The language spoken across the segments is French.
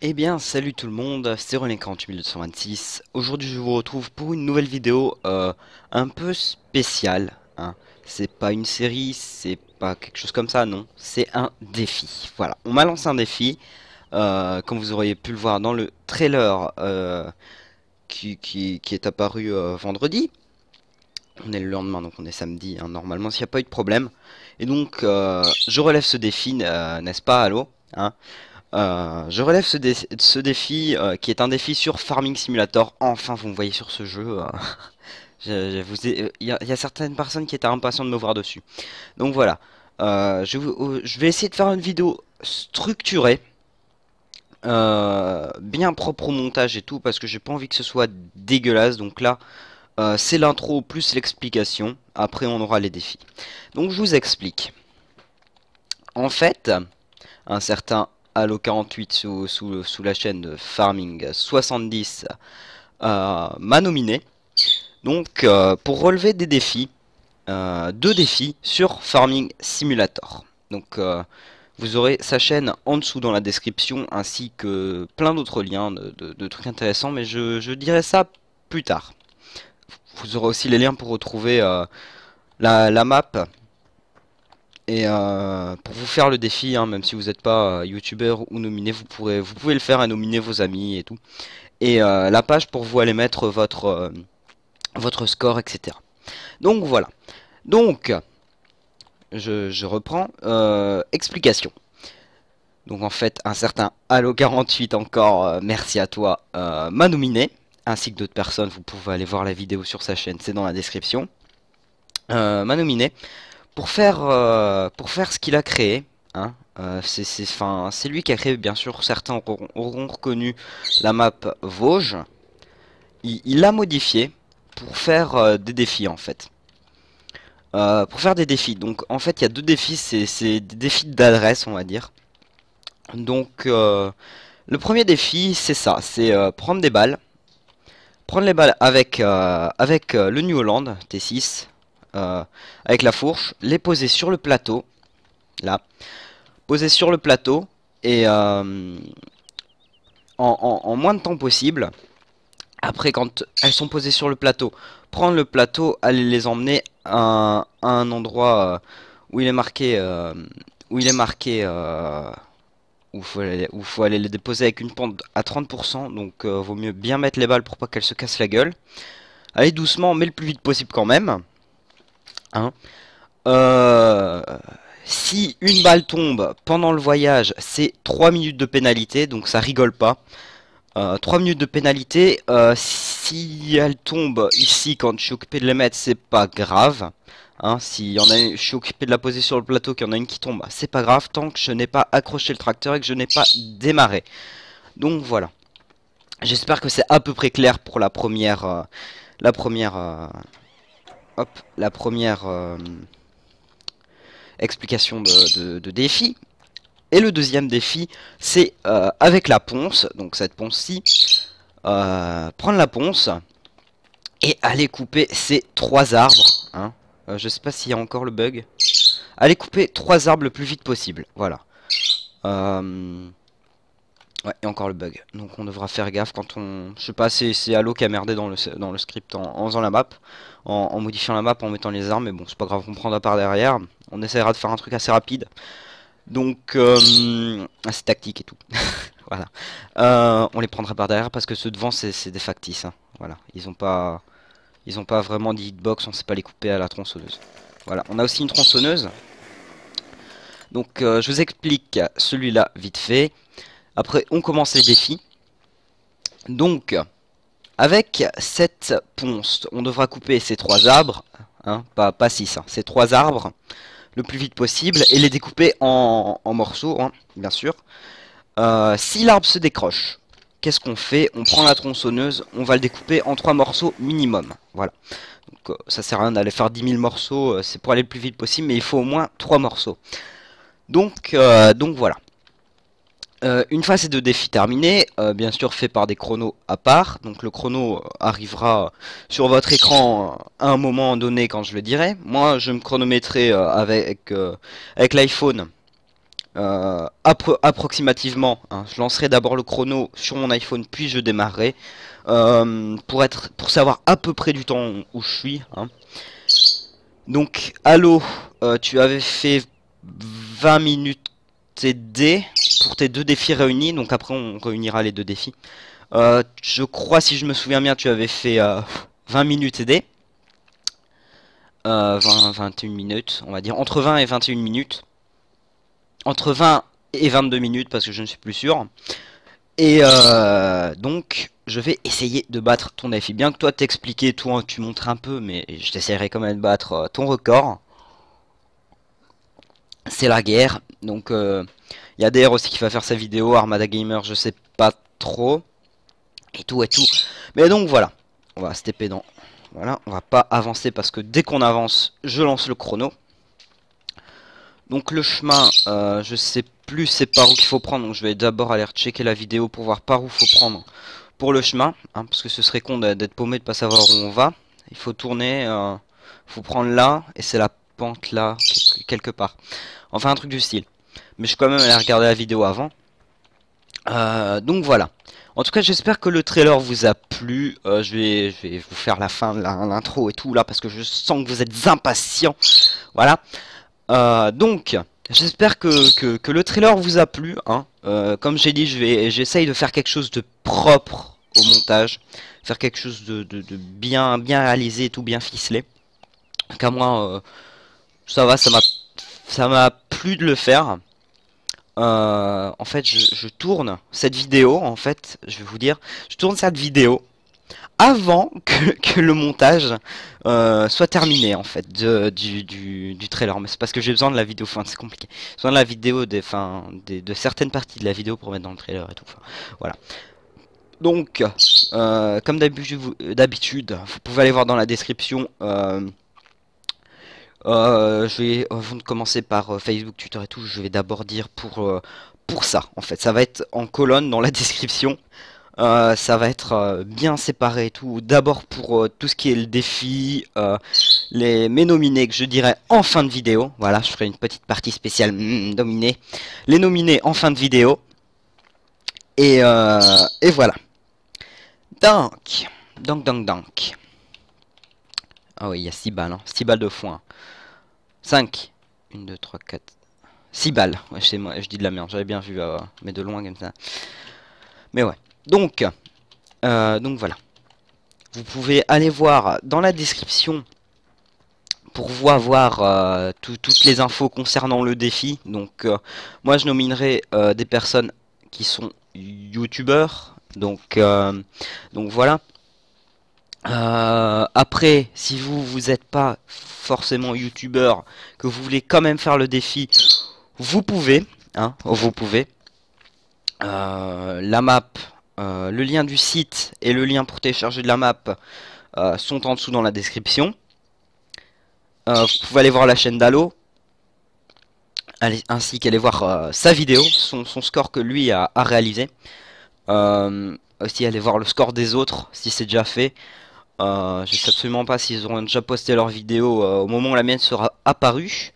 Eh bien, salut tout le monde, c'est René 48226. Aujourd'hui, je vous retrouve pour une nouvelle vidéo euh, un peu spéciale. Hein. C'est pas une série, c'est pas quelque chose comme ça, non. C'est un défi. Voilà, on m'a lancé un défi. Euh, comme vous auriez pu le voir dans le trailer euh, qui, est apparu vendredi. On est le lendemain, donc on est samedi, hein, normalement, s'il n'y a pas eu de problème. Et donc, je relève ce défi, n'est-ce pas, allô? Hein? Euh, je relève ce, défi euh, qui est un défi sur Farming Simulator. Enfin, vous me voyez sur ce jeu. Euh, il y, a certaines personnes qui étaient impatientes de me voir dessus. Donc voilà. Je, vais essayer de faire une vidéo structurée. bien propre au montage et tout parce que j'ai pas envie que ce soit dégueulasse donc là c'est l'intro plus l'explication après on aura les défis donc je vous explique en fait un certain Halo 48 sous, la chaîne de Farming 70 euh, m'a nominé. Donc euh, pour relever des défis, euh, deux défis sur Farming Simulator. Donc vous aurez sa chaîne en dessous dans la description ainsi que plein d'autres liens de, trucs intéressants mais je, je, dirai ça plus tard. Vous aurez aussi les liens pour retrouver la, la map et euh, pour vous faire le défi, hein, même si vous n'êtes pas euh, youtubeur ou nominé, vous, vous pouvez le faire et nominer vos amis et tout. Et euh, la page pour vous aller mettre votre, votre score, etc. Donc voilà. Donc, je, reprends. explication. Donc en fait, un certain Halo48 encore, merci à toi, m'a nominé. Ainsi que d'autres personnes, vous pouvez aller voir la vidéo sur sa chaîne, c'est dans la description. m'a nominé pour faire, euh, pour faire ce qu'il a créé, hein, euh, c'est lui qui a créé, bien sûr, certains auront, reconnu la map Vosges. Il l'a modifié pour faire euh, des défis, en fait. pour faire des défis. Donc, en fait, il y a deux défis, c'est des défis d'adresse, on va dire. Donc, le premier défi, c'est ça, c'est prendre des balles. Prendre les balles avec, avec le New Holland T6 euh, avec la fourche, les poser sur le plateau, là, poser sur le plateau et euh, en, moins de temps possible. Après, quand elles sont posées sur le plateau, prendre le plateau, aller les emmener à, un endroit euh, où il est marqué, où il est marqué, où faut faut aller les déposer avec une pente à 30%. Donc, vaut mieux bien mettre les balles pour pas qu'elles se cassent la gueule. Allez doucement, mais le plus vite possible quand même. Hein. Euh, si une balle tombe pendant le voyage, c'est 3 minutes de pénalité, donc ça rigole pas. 3 euh, minutes de pénalité. Euh, si elle tombe ici quand je suis occupé de les mettre, c'est pas grave. Hein, si je suis occupé de la poser sur le plateau, qu'il y en a une qui tombe, c'est pas grave tant que je n'ai pas accroché le tracteur et que je n'ai pas démarré. Donc voilà. J'espère que c'est à peu près clair pour la première, la première, hop, la première euh, explication de, défi. Et le deuxième défi, c'est euh, avec la ponce, donc cette ponce-ci, euh, prendre la ponce et aller couper ces trois arbres. Hein. je sais pas s'il y a encore le bug. Aller couper trois arbres le plus vite possible. Voilà. Ouais, et encore le bug. Donc on devra faire gaffe quand on... Je sais pas, c'est Halo qui a merdé dans le, script en, faisant la map, en, modifiant la map, en mettant les armes, mais bon, c'est pas grave, on prendra par derrière. On essaiera de faire un truc assez rapide. Donc, euh, c'est tactique et tout. voilà. Euh, on les prendra par derrière parce que ceux devant, c'est des factices. Hein. Voilà, ils ont pas... Ils ont pas vraiment dit hitbox, on sait pas les couper à la tronçonneuse. Voilà, on a aussi une tronçonneuse. Donc, euh, je vous explique celui-là vite fait. Après, on commence les défis. Donc, avec cette ponce, on devra couper ces trois arbres, hein, pas, pas six, hein, ces trois arbres, le plus vite possible, et les découper en, morceaux, hein, bien sûr. Euh, si l'arbre se décroche, qu'est-ce qu'on fait? On prend la tronçonneuse, on va le découper en trois morceaux minimum. Voilà. Donc, euh, ça sert à rien d'aller faire 10 000 morceaux, euh, c'est pour aller le plus vite possible, mais il faut au moins trois morceaux. Donc, donc voilà. Euh, une fois ces deux défis terminés, euh, bien sûr fait par des chronos à part, donc le chrono arrivera sur votre écran à un moment donné quand je le dirai. Moi je me chronométrerai euh, avec, avec l'iPhone approximativement. Hein. Je lancerai d'abord le chrono sur mon iPhone, puis je démarrerai pour savoir à peu près du temps où je suis. Hein. Donc, Allo, tu avais fait 20 minutes TD pour tes deux défis réunis. Donc après, on réunira les deux défis. je crois, si je me souviens bien, tu avais fait 20 minutes TD. 20, 21 minutes, on va dire. Entre 20 et 21 minutes. Entre 20 et 22 minutes, parce que je ne suis plus sûr. Et euh, donc, je vais essayer de battre ton défi. Bien que toi t'expliquais tout, hein, tu montres un peu, mais je t'essaierai quand même de battre euh, ton record. C'est la guerre. Donc, il euh, y a DR aussi qui va faire sa vidéo. Armada Gamer, je sais pas trop. Et tout et tout. Mais donc, voilà. On va se taper dans voilà, on va pas avancer parce que dès qu'on avance, je lance le chrono. Donc le chemin, euh, je sais plus c'est par où qu'il faut prendre, donc je vais d'abord aller checker la vidéo pour voir par où faut prendre pour le chemin, hein, parce que ce serait con d'être paumé de pas savoir où on va. Il faut tourner, euh, faut prendre là, et c'est la pente là, quelque part. Enfin un truc du style. Mais je suis quand même allé regarder la vidéo avant. Euh, donc voilà. En tout cas, j'espère que le trailer vous a plu. Euh, je, vais, vous faire la fin de l'intro et tout là parce que je sens que vous êtes impatients. Voilà. Euh, donc, j'espère que, que, le trailer vous a plu. Hein. Comme j'ai dit, j'essaye de faire quelque chose de propre au montage, faire quelque chose de, de, bien, bien réalisé et tout bien ficelé. Qu'à moi, ça va, ça m'a, ça m'a plu de le faire. Euh, en fait, je, tourne cette vidéo, en fait, je vais vous dire, je tourne cette vidéo avant que, le montage euh, soit terminé, en fait, du, trailer. Mais c'est parce que j'ai besoin de la vidéo, enfin, c'est compliqué. J'ai besoin de la vidéo, des, fin, de certaines parties de la vidéo pour mettre dans le trailer et tout. voilà. Donc, euh, comme d'habitude, vous pouvez aller voir dans la description euh, je vais, avant de commencer par euh, Facebook, Twitter et tout, je vais d'abord dire pour, euh, pour ça, en fait. Ça va être en colonne dans la description. ça va être bien séparé et tout. D'abord pour tout ce qui est le défi, les, mes nominés que je dirais en fin de vidéo. Voilà, je ferai une petite partie spéciale mm, nominés. Les nominés en fin de vidéo. Et, et voilà. Donc, donc, donc, donc. Ah oui, il y a 6 balles, hein. 6 balles de foin. 5. 1, 2, 3, 4. 6 balles. Je, moi, je dis de la merde, j'avais bien vu, euh, mais de loin comme ça. Mais ouais. Donc, euh, donc voilà. Vous pouvez aller voir dans la description pour vous euh, toutes les infos concernant le défi. Donc, moi je nominerai des personnes qui sont youtubeurs. Donc voilà. Après, si vous vous n'êtes pas forcément youtubeur, que vous voulez quand même faire le défi, vous pouvez, hein, vous pouvez. Euh, la map, euh, le lien du site et le lien pour télécharger de la map euh, sont en dessous dans la description. vous pouvez aller voir la chaîne d'Allo, ainsi qu'aller voir sa vidéo, son, score que lui a, a réalisé. aussi aller voir le score des autres si c'est déjà fait. Euh, je sais absolument pas s'ils auront déjà posté leur vidéo euh, au moment où la mienne sera apparue.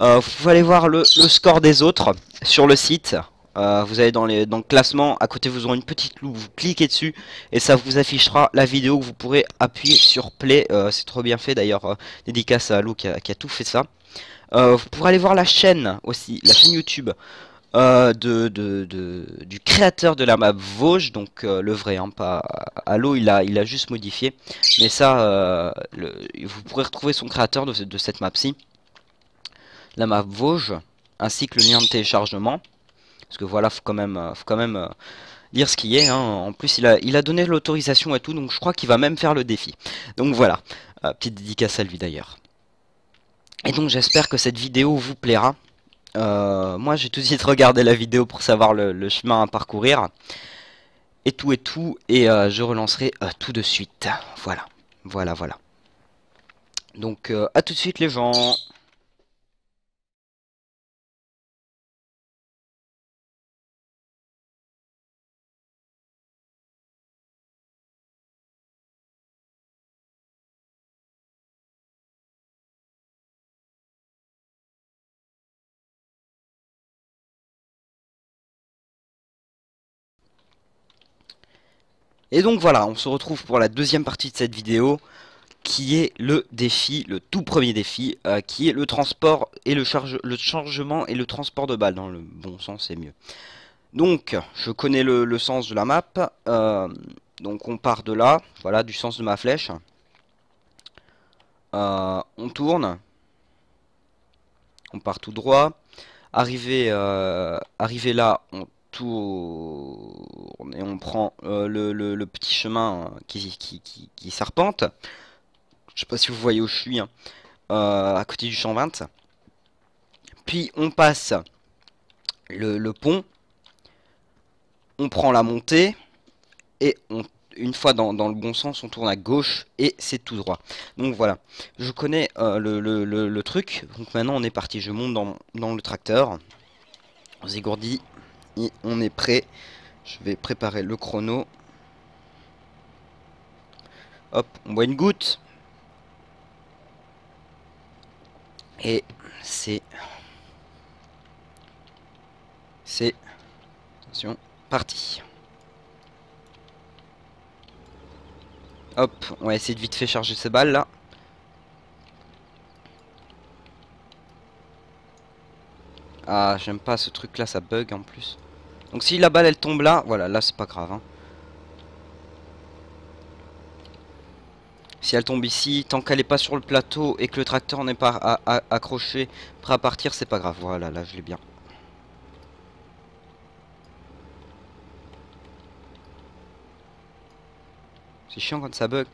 Euh, vous aller voir le, score des autres sur le site. vous allez dans, les, dans le classement, à côté vous aurez une petite loupe, vous cliquez dessus et ça vous affichera la vidéo que vous pourrez appuyer sur play. c'est trop bien fait d'ailleurs, dédicace à Lou qui a, tout fait ça. vous pourrez aller voir la chaîne aussi, la chaîne YouTube euh, du créateur de la map Vosges, donc euh, le vrai, hein, pas Halo, il a, juste modifié. Mais ça, euh, vous pourrez retrouver son créateur de, cette map-ci, la map Vosges, ainsi que le lien de téléchargement. Parce que voilà, faut quand même, faut quand même dire ce qui est. Hein. En plus, il a, il a donné l'autorisation et tout, donc je crois qu'il va même faire le défi. Donc voilà, petite dédicace à lui d'ailleurs. Et donc j'espère que cette vidéo vous plaira. Euh, moi, j'ai tout de suite regardé la vidéo pour savoir le, chemin à parcourir. Et tout et tout. Et euh, je relancerai euh, tout de suite. Voilà. Voilà, voilà. Donc, à tout de suite les gens. Et donc voilà, on se retrouve pour la deuxième partie de cette vidéo qui est le défi, le tout premier défi, euh, qui est le transport et le, charge, le chargement et le transport de balles. Dans le bon sens, c'est mieux. Donc, je connais le, sens de la map. Euh, donc, on part de là, voilà, du sens de ma flèche. Euh, on tourne. On part tout droit. Arrivé, arrivé là, on et on prend le, petit chemin qui, qui, qui, qui serpente. Je sais pas si vous voyez où je suis, hein. euh, à côté du champ 20. Puis on passe le, pont. On prend la montée. Et une fois dans, le bon sens, on tourne à gauche et c'est tout droit. Donc voilà, je connais euh, le, truc. Donc maintenant on est parti. Je monte dans, dans le tracteur. On s'égourdit. On est prêt. Je vais préparer le chrono. Hop, on boit une goutte. Et c'est... C'est... Attention, parti. Hop, on va essayer de vite fait charger ces balles là. Ah, j'aime pas ce truc là, ça bug en plus. Donc si la balle elle tombe là, voilà, là c'est pas grave. Hein. Si elle tombe ici, tant qu'elle n'est pas sur le plateau et que le tracteur n'est pas accroché, prêt à partir, c'est pas grave. Voilà, là je l'ai bien. C'est chiant quand ça bug.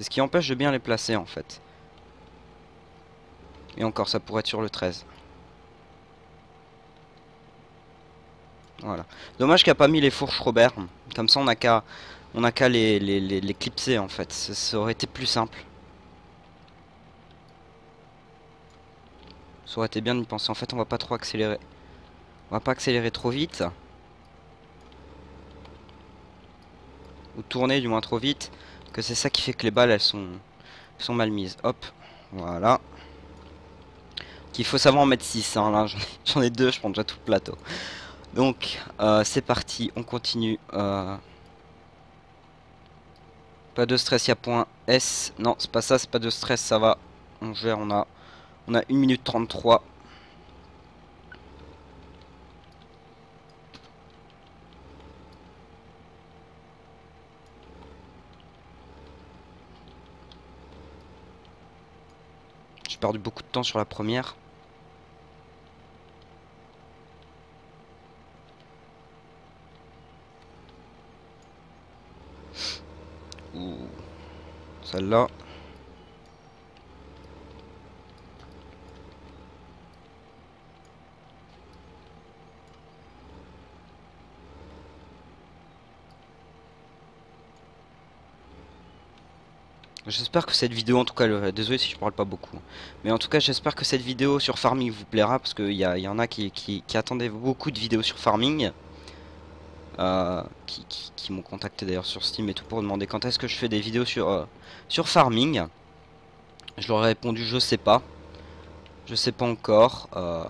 C'est ce qui empêche de bien les placer en fait. Et encore, ça pourrait être sur le 13. Voilà. Dommage qu'il n'y a pas mis les fourches Robert. Comme ça, on n'a qu'à les, clipser en fait. Ça, aurait été plus simple. Ça aurait été bien d'y penser. En fait, on va pas trop accélérer. On va pas accélérer trop vite. Ou tourner du moins trop vite. Que c'est ça qui fait que les balles elles sont, mal mises. Hop. Voilà. Qu'il faut savoir en mettre 6. Hein, j'en ai deux, je prends déjà tout le plateau. Donc, euh, c'est parti, on continue. Euh. Pas de stress, il y a point S. Non, c'est pas ça, c'est pas de stress, ça va. On gère, on a, on a 1 minute 33. Perdu beaucoup de temps sur la première. Celle-là. J'espère que cette vidéo, en tout cas, désolé si je parle pas beaucoup, mais en tout cas, j'espère que cette vidéo sur farming vous plaira parce qu'il y, en a qui, attendaient beaucoup de vidéos sur farming. Euh, qui, m'ont contacté d'ailleurs sur Steam et tout pour demander quand est-ce que je fais des vidéos sur, euh, sur farming. Je leur ai répondu je sais pas. Je sais pas encore. Euh,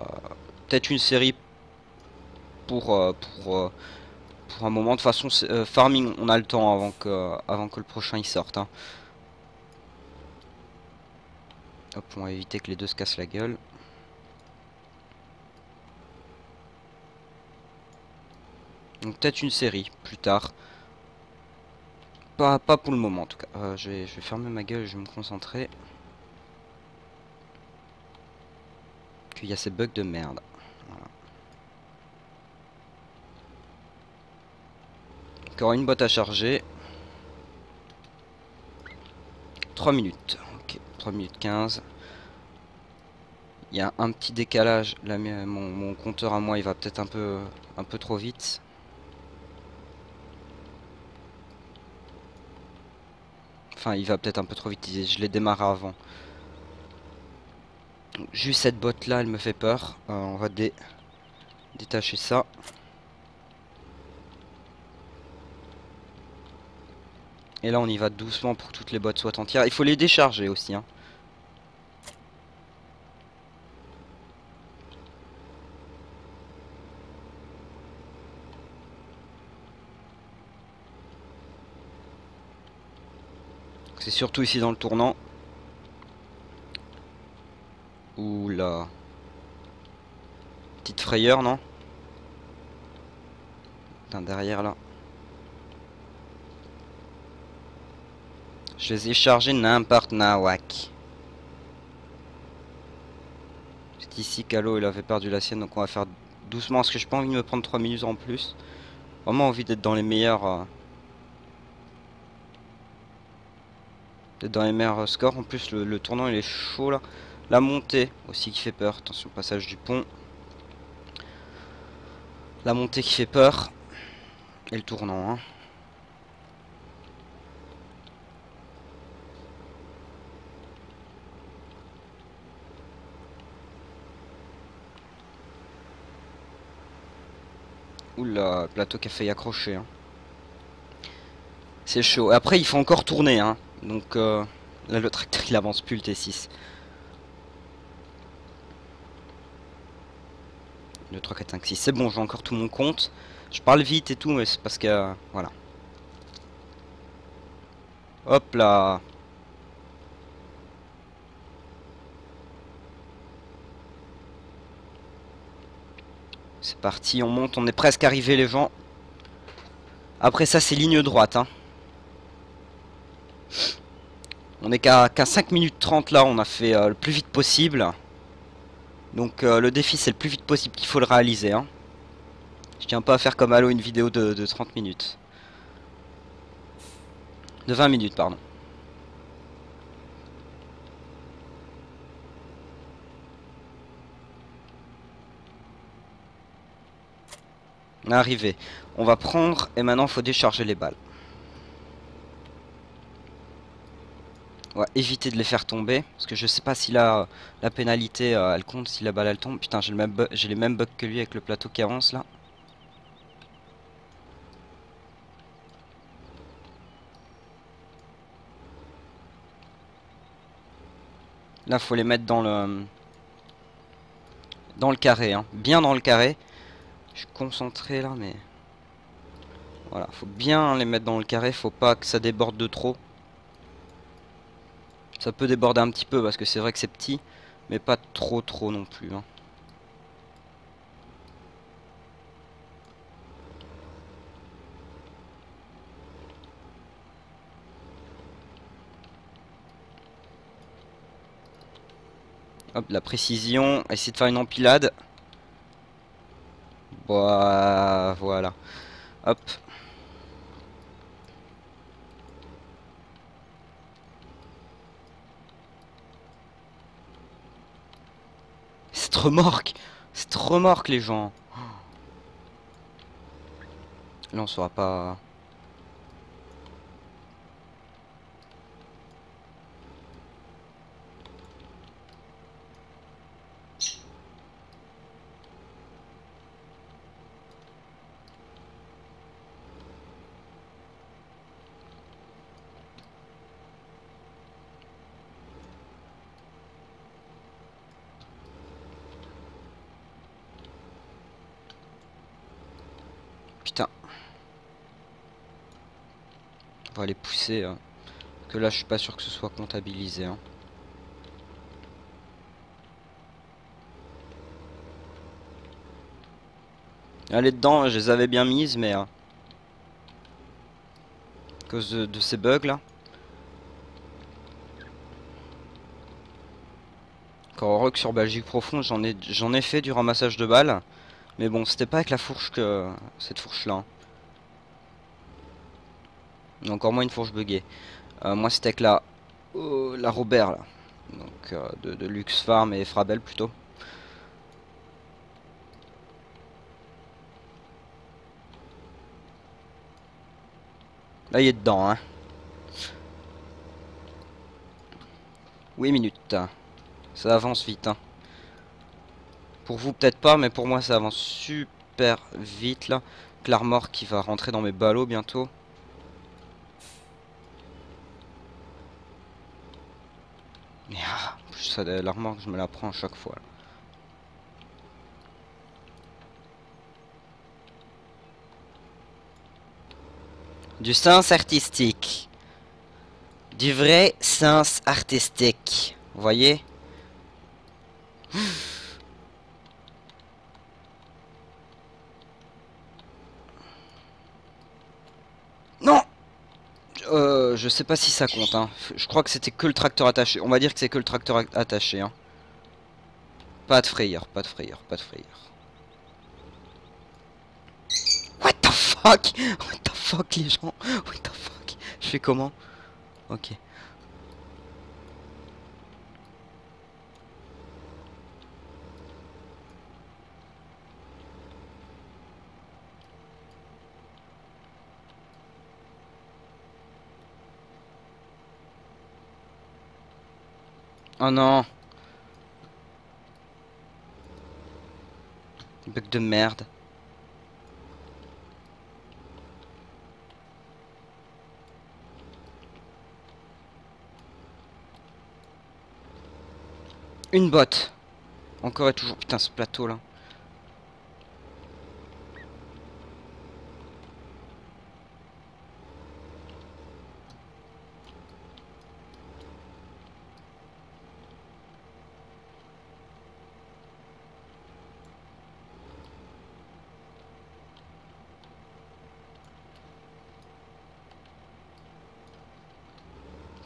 peut-être une série pour, pour, pour un moment. De toute façon, farming, on a le temps avant que, avant que le prochain y sorte. Hein. Hop, on va éviter que les deux se cassent la gueule. Donc peut-être une série plus tard. Pas, pas pour le moment en tout cas. Euh, je, vais, fermer ma gueule, je vais me concentrer. Qu'il y a ces bugs de merde. Encore une boîte à charger. 3 minutes. Ok, 3 minutes 15. Il y a un petit décalage. Là, mon, mon compteur à moi, il va peut-être un peu, un peu trop vite. Enfin, il va peut-être un peu trop vite. Je l'ai démarré avant. Juste cette botte là, elle me fait peur. Euh, on va détacher ça. Et là, on y va doucement pour que toutes les bottes soient entières. Il faut les décharger aussi. Hein. C'est surtout ici dans le tournant. Oula. Petite frayeur, non? Putain, derrière là. Je les ai chargés n'importe nawak. C'est ici qu'Alo il avait perdu la sienne donc on va faire doucement parce que j'ai pas envie de me prendre 3 minutes en plus. Vraiment envie d'être dans les meilleurs euh, d'être dans les meilleurs scores. En plus le, tournant il est chaud là. La montée aussi qui fait peur. Attention passage du pont. La montée qui fait peur. Et le tournant hein. Oula, plateau qui a failli accrocher. Hein. C'est chaud. Après, il faut encore tourner. Hein. Donc euh, là, le tracteur, il avance plus le T6. Le 3, 4, 5, 6. C'est bon, j'ai encore tout mon compte. Je parle vite et tout, mais c'est parce que... Euh, voilà. Hop là C'est parti, on monte, on est presque arrivé les gens. Après ça c'est ligne droite. Hein. On est qu'à 5 minutes 30 là, on a fait euh, le plus vite possible. Donc euh, le défi c'est le plus vite possible qu'il faut le réaliser. Hein. Je tiens pas à faire comme Halo une vidéo de, de 30 minutes. De 20 minutes pardon. Arrivé. On va prendre et maintenant il faut décharger les balles. On va éviter de les faire tomber parce que je sais pas si la, la pénalité euh, elle compte si la balle elle tombe. Putain j'ai le même j'ai les mêmes bugs que lui avec le plateau qui avance là. Là faut les mettre dans le dans le carré, hein. bien dans le carré. Je suis concentré là, mais... Voilà, faut bien les mettre dans le carré, faut pas que ça déborde de trop. Ça peut déborder un petit peu parce que c'est vrai que c'est petit, mais pas trop trop non plus. Hein. Hop, la précision, essayer de faire une empilade. Voilà. Hop. C'est remorque C'est remorque les gens Là on saura pas... On va les pousser. Hein. Que là, je suis pas sûr que ce soit comptabilisé. Hein. Allez dedans, je les avais bien mises, mais... Hein, à cause de, ces bugs là. Encore heureux que sur Belgique Profond, j'en ai, ai fait du ramassage de balles. Mais bon, c'était pas avec la fourche que... Cette fourche Encore moins une fourche buggée. Euh, moi c'était avec la, oh, la Robert là. Donc euh, de, de Lux Farm et Frabel plutôt. Là il est dedans hein. 8 minutes. Ça avance vite hein. Pour vous peut-être pas mais pour moi ça avance super vite là. Clarmore qui va rentrer dans mes ballots bientôt. Mais ah, ça la je me la prends à chaque fois. Du sens artistique. Du vrai sens artistique. Vous voyez Non euh, Je sais pas si ça compte. Hein. Je crois que c'était que le tracteur attaché. On va dire que c'est que le tracteur attaché. Hein. Pas de frayeur, pas de frayeur, pas de frayeur. What the fuck? What the fuck les gens? What the fuck? Je fais comment? Ok. Oh non Bug de merde. Une botte. Encore et toujours. Putain, ce plateau là.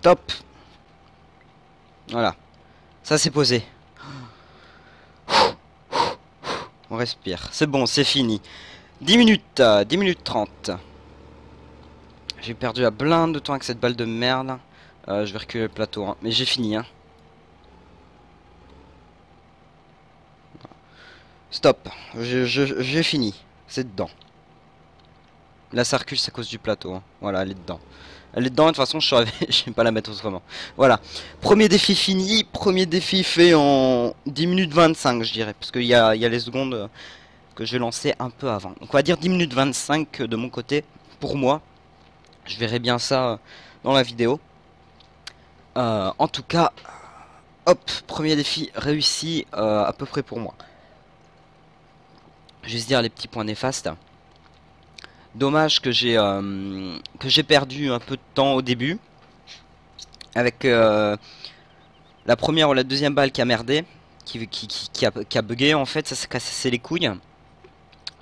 Top Voilà. Ça c'est posé. On respire. C'est bon, c'est fini. 10 minutes, 10 minutes 30. J'ai perdu la blinde de temps avec cette balle de merde. Euh, je vais reculer le plateau, hein. mais j'ai fini. Hein. Stop, j'ai fini. C'est dedans. La ça c'est à cause du plateau. Hein. Voilà, elle est dedans. Elle est dedans, de toute façon, je ne vais pas la mettre autrement. Voilà. Premier défi fini. Premier défi fait en 10 minutes 25, je dirais. Parce qu'il y a, les secondes que je vais lancer un peu avant. Donc on va dire 10 minutes 25 de mon côté. Pour moi. Je verrai bien ça dans la vidéo. Euh, en tout cas, hop, premier défi réussi euh, à peu près pour moi. Se dire les petits points néfastes. Dommage que j'ai euh, que j'ai perdu un peu de temps au début. Avec euh, la première ou la deuxième balle qui a merdé. Qui, qui, qui, a, bugué en fait, ça s'est cassé les couilles.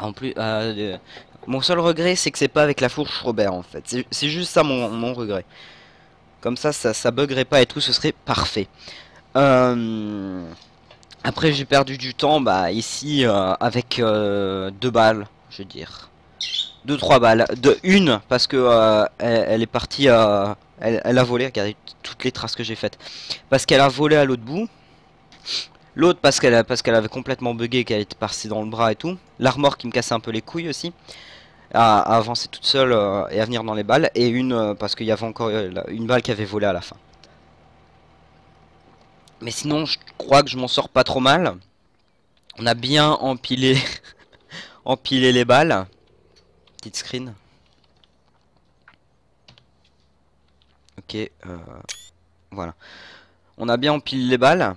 En plus, euh, mon seul regret c'est que c'est pas avec la fourche Robert en fait. C'est juste ça mon, mon, regret. Comme ça, ça, ça buggerait pas et tout, ce serait parfait. après j'ai perdu du temps bah ici avec deux balles, je veux dire. 2-3 balles. De une, parce que euh, elle, est partie, euh, elle, a volé, regardez toutes les traces que j'ai faites. Parce qu'elle a volé à l'autre bout. L'autre parce qu'elle parce qu'elle avait complètement bugué, qu'elle était partie dans le bras et tout. L'armor qui me cassait un peu les couilles aussi. À, avancer toute seule euh, et à venir dans les balles. Et une parce qu'il y avait encore une balle qui avait volé à la fin. Mais sinon, je crois que je m'en sors pas trop mal. On a bien empilé, empilé les balles screen. Ok, euh, voilà. On a bien empilé les balles.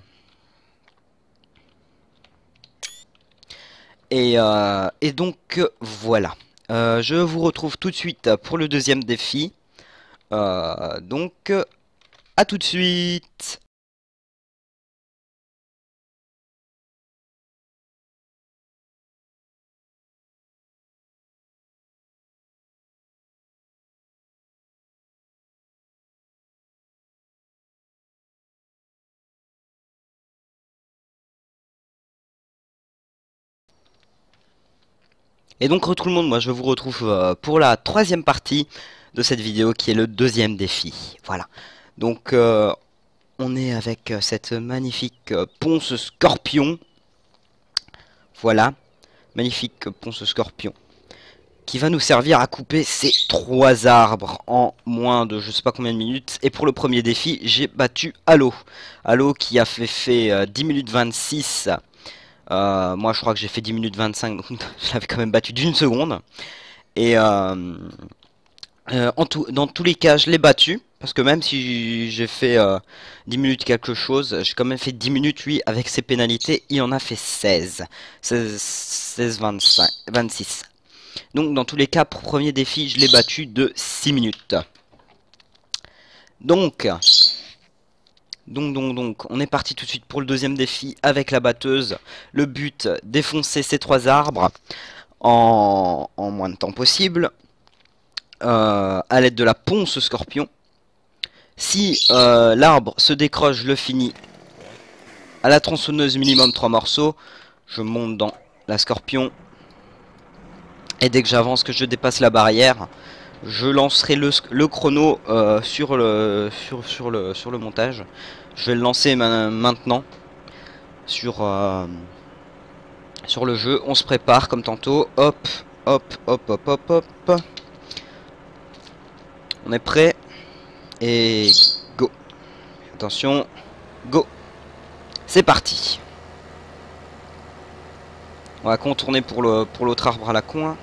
Et, euh, donc voilà. Euh, je vous retrouve tout de suite pour le deuxième défi. donc à tout de suite. Et donc tout le monde, moi je vous retrouve euh, pour la troisième partie de cette vidéo qui est le deuxième défi. Voilà. Donc euh, on est avec euh, cette magnifique ponce scorpion. Voilà. Magnifique ponce scorpion. Qui va nous servir à couper ces trois arbres en moins de je sais pas combien de minutes. Et pour le premier défi, j'ai battu Halo. Halo qui a fait, fait 10 minutes 26 euh, moi, je crois que j'ai fait 10 minutes 25, donc je l'avais quand même battu d'une seconde. Et euh, euh, dans tous les cas, je l'ai battu. Parce que même si j'ai fait 10 minutes quelque chose, j'ai quand même fait 10 minutes, lui, avec ses pénalités, il en a fait 16. 16, 16 25, 26. Donc, dans tous les cas, premier défi, je l'ai battu de 6 minutes. Donc, donc, donc, on est parti tout de suite pour le deuxième défi avec la batteuse. Le but, défoncer ces trois arbres en, moins de temps possible. Euh, à l'aide de la ponce scorpion. Si euh, l'arbre se décroche, je le finis à la tronçonneuse minimum 3 morceaux. Je monte dans la scorpion. Et dès que j'avance, que je dépasse la barrière, je lancerai le, chrono euh, sur, le, montage. Je vais le lancer maintenant sur, euh, sur le jeu. On se prépare comme tantôt. Hop, hop, hop, hop, hop, hop. On est prêt. Et go. Attention, go. C'est parti. On va contourner pour l'autre arbre à la con. Hein.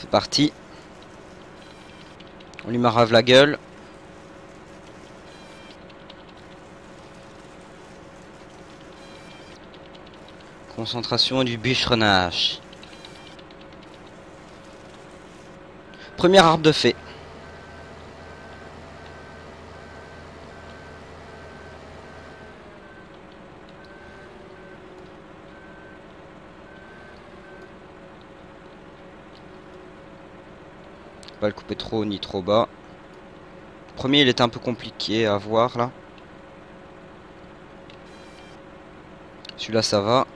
C'est parti. On lui marave la gueule. Concentration du bûcheronnage. Premier arbre de fée. Pas le couper trop ni trop bas. premier, il était un peu compliqué à voir là. Celui-là, ça va.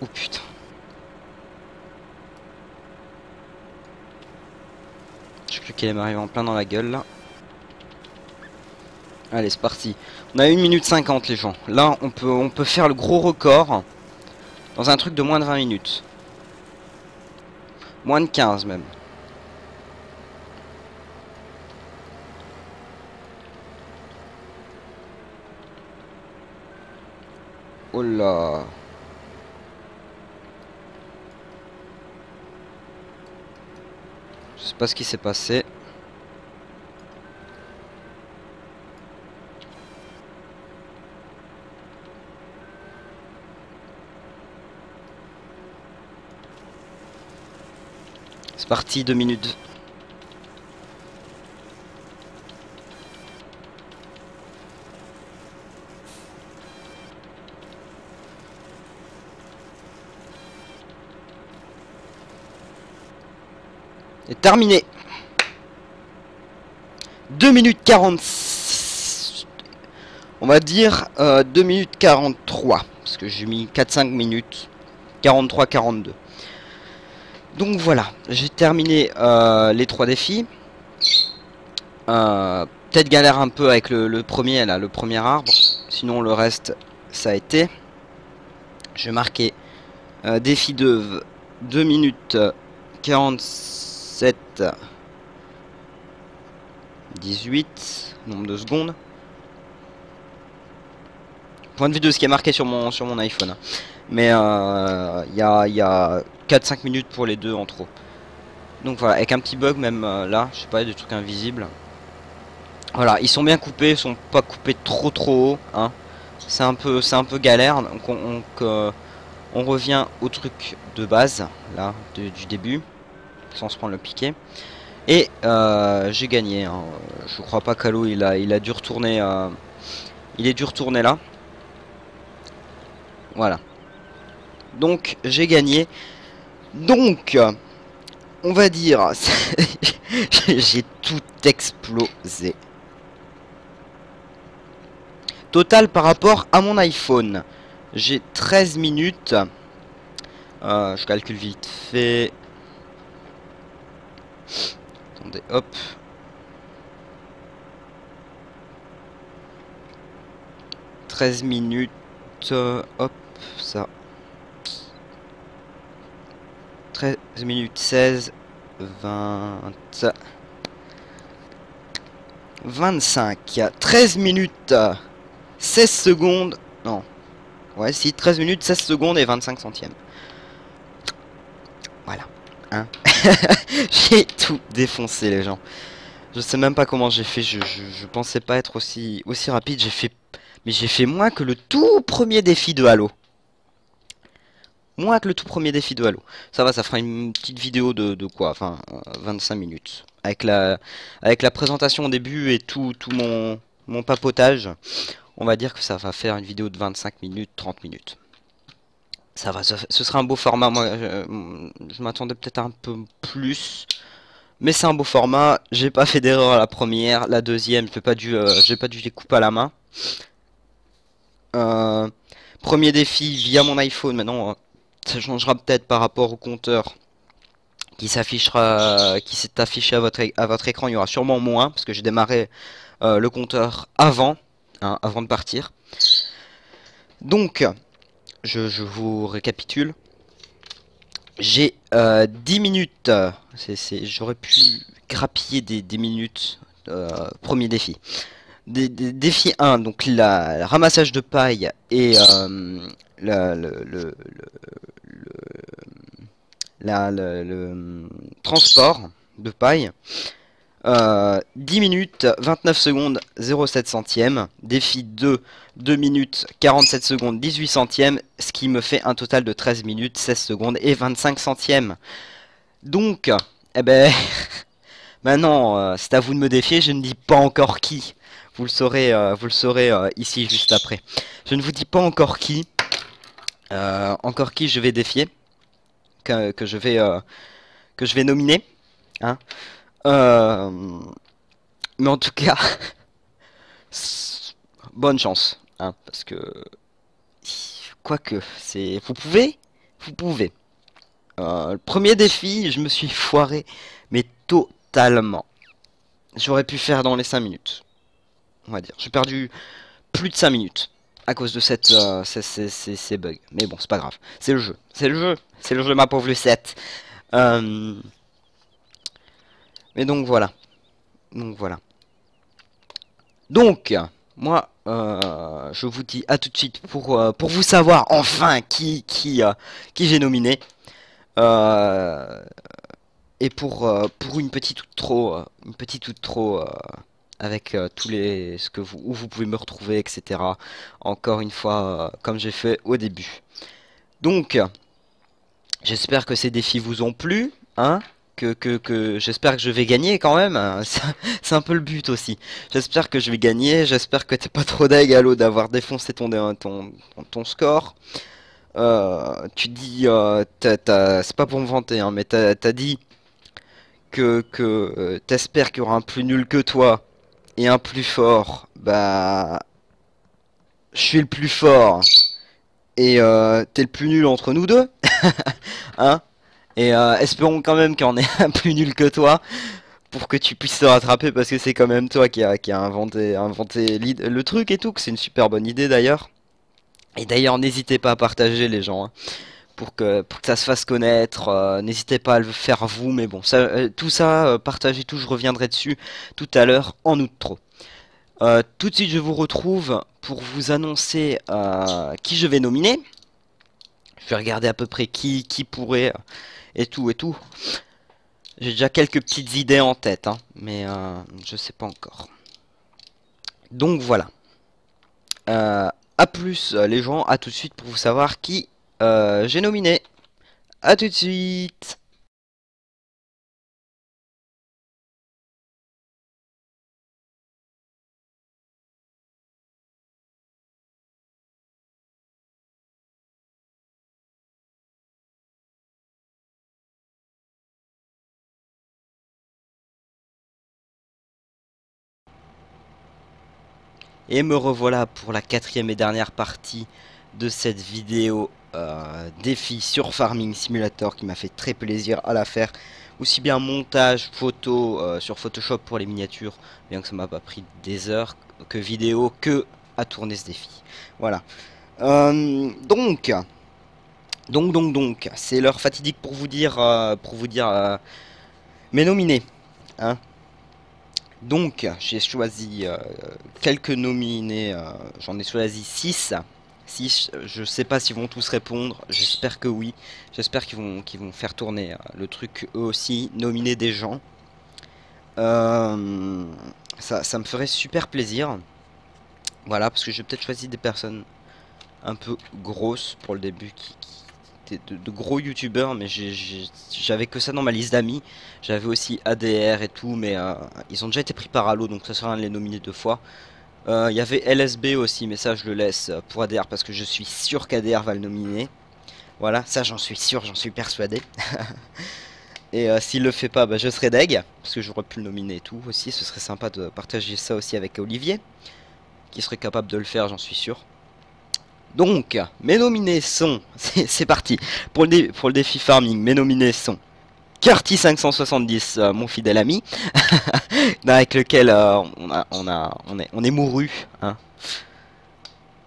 Oh putain. Je crois qu'elle m'arrive en plein dans la gueule là. Allez, c'est parti. On a 1 minute 50 les gens. Là, on peut, on peut faire le gros record dans un truc de moins de 20 minutes. Moins de 15 même. Oh là Je sais pas ce qui s'est passé. C'est parti, deux minutes. Et terminé. 2 minutes 40. On va dire 2 euh, minutes 43. Parce que j'ai mis 4-5 minutes. 43-42. Donc voilà, j'ai terminé euh, les trois défis. Euh, peut-être galère un peu avec le, premier là, le premier arbre. Sinon le reste ça a été. Je marquer euh, défi de 2 minutes 47 18 nombre de secondes. Point de vue de ce qui est marqué sur mon iPhone. Mais il y a, y a 4-5 minutes pour les deux en trop. Donc voilà, avec un petit bug même euh, là, je sais pas, des trucs invisibles. Voilà, ils sont bien coupés, ils sont pas coupés trop trop haut. Hein. C'est un peu un peu galère. Donc on, euh, on, revient au truc de base, là, du début, sans se prendre le piqué. Et euh, j'ai gagné. Hein. Je crois pas qu'Alo il a, il a dû retourner. il est dû retourner là. Voilà. Donc j'ai gagné. Donc, on va dire, j'ai tout explosé. Total par rapport à mon iPhone, j'ai 13 minutes. Euh, je calcule vite fait. Attendez, hop. « 13 minutes, euh, hop, ça. 13 minutes 16, 20... 25, 13 minutes, 16 secondes, non, ouais si, 13 minutes, 16 secondes et 25 centièmes. Voilà, hein J'ai tout défoncé les gens. Je sais même pas comment j'ai fait, je, je, pensais pas être aussi, aussi rapide, j'ai fait... Mais j'ai fait moins que le tout premier défi de Halo. Moins que le tout premier défi de Halo. Ça va, ça fera une petite vidéo de, quoi Enfin, 25 euh, minutes avec la, présentation au début et tout, tout mon, papotage, on va dire que ça va faire une vidéo de 25 minutes, 30 minutes. Ça va, ce sera un beau format. Moi, je, m'attendais peut-être un peu plus. Mais c'est un beau format. J'ai pas fait d'erreur à la première. La deuxième, j'ai pas dû, euh, pas dû les couper à la main. Euh, premier défi via mon iPhone. Maintenant, changera peut-être par rapport au compteur qui s'affichera, qui s'est affiché à votre, à votre écran, il y aura sûrement moins, parce que j'ai démarré euh, le compteur avant, hein, avant de partir. Donc, je, vous récapitule. J'ai 10 euh, minutes, j'aurais pu grappiller des, minutes, euh, premier défi. Défi 1, donc la, le ramassage de paille et le, le, transport de paille. 10 euh, minutes 29 secondes 0,7 centièmes. Défi 2, 2 minutes 47 secondes 18 centièmes. Ce qui me fait un total de 13 minutes 16 secondes et 25 centièmes. Donc, eh ben, maintenant, euh, c'est à vous de me défier. Je ne dis pas encore qui. Vous le saurez, euh, vous le saurez ici juste après. Je ne vous dis pas encore qui. encore qui je vais défier que, je vais euh, que je vais nominer. Hein. Euh, mais en tout cas, bonne chance, hein, parce que quoique c'est, vous pouvez, vous pouvez. Euh, le premier défi, je me suis foiré, mais totalement. J'aurais pu faire dans les 5 minutes. On va dire. J'ai perdu plus de 5 minutes à cause de cette, euh, ces, bugs. Mais bon, c'est pas grave. C'est le jeu. C'est le jeu. C'est le jeu, ma pauvre Lucette. Euh... Mais donc voilà. Donc voilà. Donc, moi, euh, je vous dis à tout de suite pour, pour vous savoir enfin qui, qui, qui j'ai nominé. et pour, pour une petite ou trop, une petite ou trop avec euh, tous les ce que vous où vous pouvez me retrouver etc encore une fois euh, comme j'ai fait au début. Donc j'espère que ces défis vous ont plu hein que, que, que j'espère que je vais gagner quand même hein. c'est un peu le but aussi. J'espère que je vais gagner j'espère que t'es pas trop deg d'avoir défoncé ton, ton, ton, score. Euh, tu dis c'est pas pour me vanter hein, mais t'as as dit que, que t'espères qu'il y aura un plus nul que toi et un plus fort, bah, je suis le plus fort et euh, t'es le plus nul entre nous deux, hein? Et euh, espérons quand même en ait un plus nul que toi pour que tu puisses te rattraper parce que c'est quand même toi qui a, qui a inventé, inventé le truc et tout, c'est une super bonne idée d'ailleurs. Et d'ailleurs, n'hésitez pas à partager les gens. Hein pour que, pour que ça se fasse connaître. Euh, n'hésitez pas à le faire vous, mais bon, euh, tout ça, euh, partagez tout, je reviendrai dessus tout à l'heure en outro. tout de suite, je vous retrouve pour vous annoncer qui je vais nominer. Je vais regarder à peu près qui, qui pourrait et tout et tout. J'ai déjà quelques petites idées en tête, hein, mais je sais pas encore. Donc voilà. A plus les gens, à tout de suite pour vous savoir qui euh, j'ai nominé. A tout de suite Et me revoilà pour la quatrième et dernière partie de cette vidéo euh, défi sur Farming Simulator qui m'a fait très plaisir à la faire. Aussi bien montage, photo euh, sur Photoshop pour les miniatures, bien que ça m'a pas pris des heures, que vidéo, que à tourner ce défi. Voilà. Euh, donc, donc, donc, donc, c'est l'heure fatidique pour vous dire, pour vous dire mes nominés. Hein. Donc, j'ai choisi quelques nominés, j'en ai choisi 6. Si je sais pas s'ils vont tous répondre, j'espère que oui. J'espère qu'ils vont, qu'ils vont faire tourner euh, le truc eux aussi, nominer des gens. Euh, ça, ça me ferait super plaisir. Voilà, parce que j'ai peut-être choisi des personnes un peu grosses pour le début, qui, de, gros youtubeurs, mais j'avais que ça dans ma liste d'amis. J'avais aussi ADR et tout, mais euh, ils ont déjà été pris par Halo, donc ça sert à rien de les nominer deux fois. Il euh, y avait LSB aussi, mais ça je le laisse pour ADR parce que je suis sûr qu'ADR va le nominer. Voilà, ça j'en suis sûr, j'en suis persuadé. et euh, s'il le fait pas, bah, je serai deg, parce que j'aurais pu le nominer et tout aussi. Ce serait sympa de partager ça aussi avec Olivier, qui serait capable de le faire, j'en suis sûr. Donc, mes nominés sont, c'est parti, pour le, pour le défi farming, mes nominés sont Curtis 570, euh, mon fidèle ami, avec lequel euh, on, est, mouru. Hein.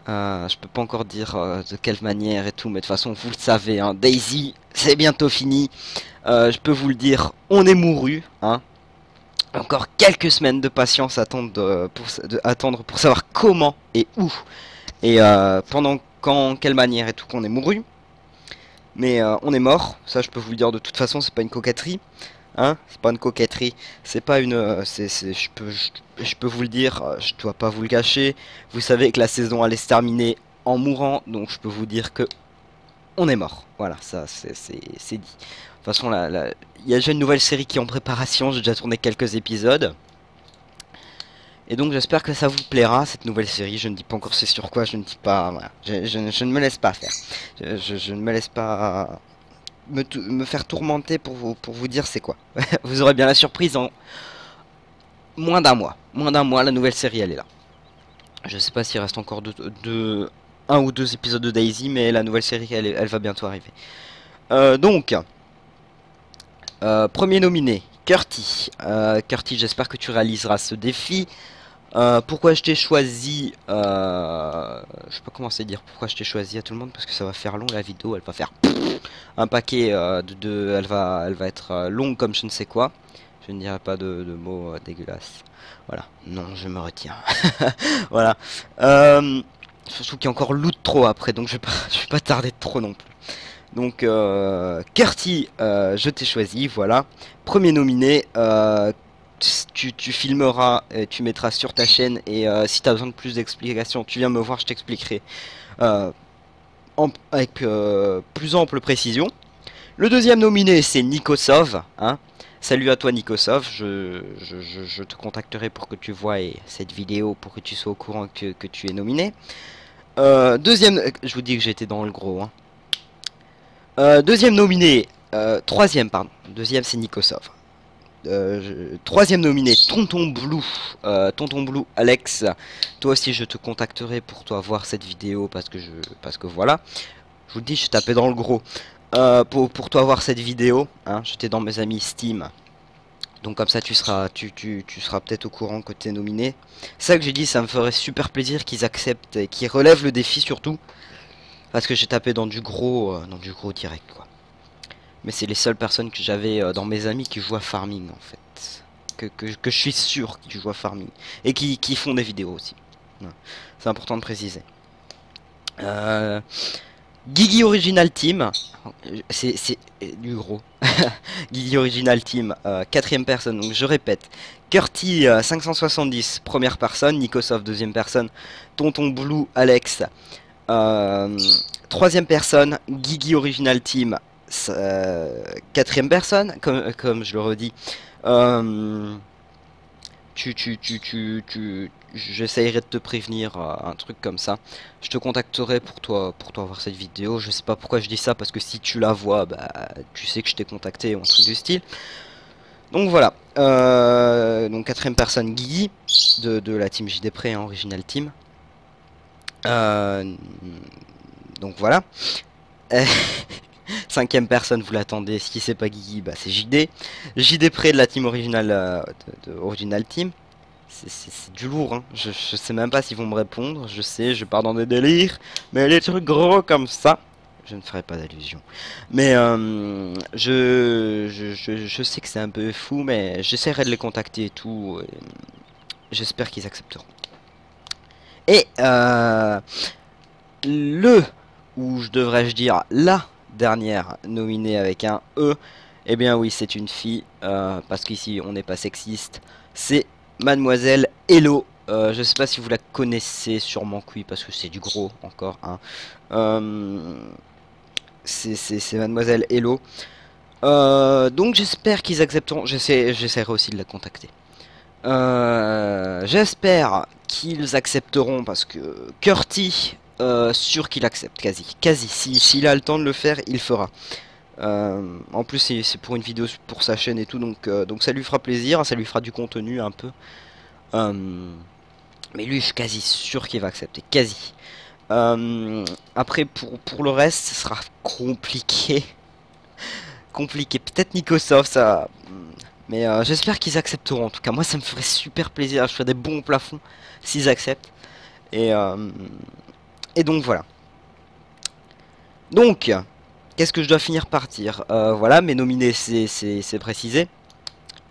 Euh, je peux pas encore dire de quelle manière et tout, mais de toute façon, vous le savez, hein, Daisy, c'est bientôt fini. je peux vous le dire, on est mouru. Hein. Encore quelques semaines de patience attendre, pour, attendre pour savoir comment et où. Et pendant quand, quelle manière et tout qu'on est mouru. Mais euh, on est mort, ça je peux vous le dire de toute façon, c'est pas une coquetterie. Hein c'est pas une coquetterie, c'est pas une... Euh, c'est, je, peux, je, peux vous le dire, euh, je dois pas vous le cacher. Vous savez que la saison allait se terminer en mourant, donc je peux vous dire que on est mort. Voilà, ça c'est, dit. De toute façon, il y a déjà une nouvelle série qui est en préparation, j'ai déjà tourné quelques épisodes. Et donc j'espère que ça vous plaira cette nouvelle série. Je ne dis pas encore c'est sur quoi, je ne dis pas. Je, ne me laisse pas faire. Je, ne me laisse pas me, faire tourmenter pour vous, pour vous dire c'est quoi. vous aurez bien la surprise en moins d'un mois. Moins d'un mois, la nouvelle série elle est là. Je sais pas s'il reste encore deux, un ou deux épisodes de Daisy, mais la nouvelle série elle, elle va bientôt arriver. Euh, donc, euh, premier nominé, Curti. Euh, j'espère que tu réaliseras ce défi. Euh, pourquoi je t'ai choisi euh, Je sais pas comment c'est dire pourquoi je t'ai choisi à tout le monde parce que ça va faire long la vidéo, elle va faire un paquet euh, de, elle va elle va être euh, longue comme je ne sais quoi. Je ne dirai pas de, mots dégueulasses. Voilà, non, je me retiens. voilà. surtout qu'il y a encore loot trop après, donc je vais pas je vais pas tarder trop non plus. Donc euh, Curti, je t'ai choisi, voilà. Premier nominé, tu, filmeras, et tu mettras sur ta chaîne et euh, si tu as besoin de plus d'explications, tu viens me voir, je t'expliquerai euh, avec euh, plus ample précision. Le deuxième nominé, c'est Nikosov. Hein. Salut à toi Nikosov, je, je, te contacterai pour que tu vois cette vidéo, pour que tu sois au courant que, tu es nominé. deuxième, je vous dis que j'étais dans le gros. Hein. Deuxième nominé, troisième pardon, deuxième c'est Nikosov. Euh, troisième nominé, Tonton Blue. Euh, Tonton Blue, Alex. Toi aussi, je te contacterai pour toi voir cette vidéo parce que je, parce que voilà. Je vous dis, je tapais dans le gros. Euh, pour, pour toi voir cette vidéo, hein, j'étais dans mes amis Steam. Donc comme ça, tu seras, tu, tu, tu seras peut-être au courant que tu es nominé. Ça que j'ai dit, ça me ferait super plaisir qu'ils acceptent et qu'ils relèvent le défi surtout. Parce que j'ai tapé dans du gros, dans du gros direct quoi. Mais c'est les seules personnes que j'avais euh, dans mes amis qui jouent à farming en fait. Que, que, je suis sûr qu'ils jouent à farming. Et qui, font des vidéos aussi. C'est important de préciser. Euh, Gigi Original Team. C'est du gros. Gigi Original Team, euh, quatrième personne. Donc je répète. Curti 570, première personne. Nikosov, deuxième personne. Tonton Blue, Alex. Troisième personne. Gigi Original Team, euh, quatrième personne, comme, je le redis. Euh, tu, tu, tu, tu, j'essayerai de te prévenir euh, un truc comme ça. Je te contacterai pour toi pour toi voir cette vidéo. Je sais pas pourquoi je dis ça parce que si tu la vois, bah tu sais que je t'ai contacté ou un truc du style. Donc voilà. donc quatrième personne Guigui de, la team JD Pré, hein, original team. Donc voilà. Cinquième personne, vous l'attendez. Si c'est pas Guigui, bah c'est JD. JD près de la team originale, euh, de, Original Team. C'est du lourd, hein. je, je, sais même pas s'ils vont me répondre. Je sais, je pars dans des délires. Mais les trucs gros comme ça, je ne ferai pas d'allusion. Mais euh, je, sais que c'est un peu fou, mais j'essaierai de les contacter et tout. J'espère qu'ils accepteront. Et euh, le, ou je devrais-je dire la dernière nominée avec un E, eh bien oui, c'est une fille, euh, parce qu'ici on n'est pas sexiste, c'est Mademoiselle Hello. Euh, je sais pas si vous la connaissez, sûrement que oui, parce que c'est du gros encore. Hein. Euh, c'est Mademoiselle Hello. donc j'espère qu'ils accepteront. J'essaierai aussi de la contacter. j'espère qu'ils accepteront parce que Curti euh, sûr qu'il accepte, quasi. Quasi. S'il a le temps de le faire, il fera. Euh, en plus, c'est pour une vidéo pour sa chaîne et tout, donc, euh, ça lui fera plaisir, ça lui fera du contenu un peu. mais lui, je suis quasi sûr qu'il va accepter, quasi. après, pour, pour le reste, ce sera compliqué. compliqué. Peut-être Nicosoft, ça... Mais j'espère qu'ils accepteront. En tout cas, moi, ça me ferait super plaisir. Je ferais des bons plafonds s'ils acceptent. Et, et donc voilà. Donc, qu'est-ce que je dois finir par dire? Euh, Voilà, mes nominés, c'est précisé.